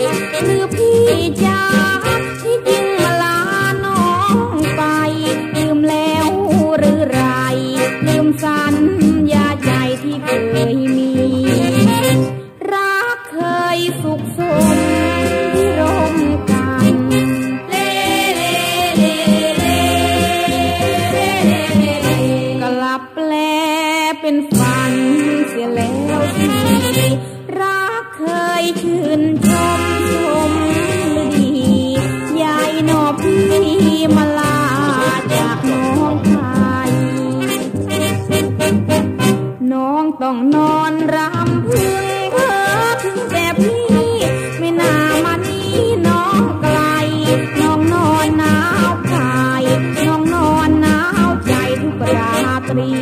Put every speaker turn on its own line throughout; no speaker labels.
ตรงไหนหรือพี่จ้าที่จริงมาลาน้องไป ลืมแล้วหรือไร ลืมสัญญาใจที่เคยมี รักเคยสุขสมที่ร่มกันเล่เล่เล่เล่กลับแปลเป็นฝัน ต้องนอนรำพึงเพ้อถึงแต่พี่ไม่น่ามานี่น้องไกล น้องนอนหนาวกาย น้องนอนหนาวใจทุกราตรี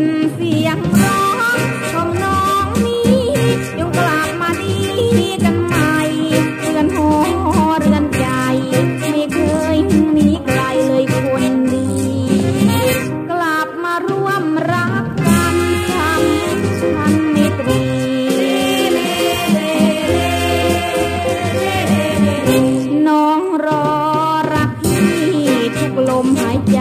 นเสียงร้องของน้องนี้จงกลับมาดีกันใหม่เรือนหอเรือนใจไม่เคยหนีไกลเลยคนดี กลับมาร่วมรักกันทำฉันไม่ตรีน้องรอรักพี่ทุกลมหายใจ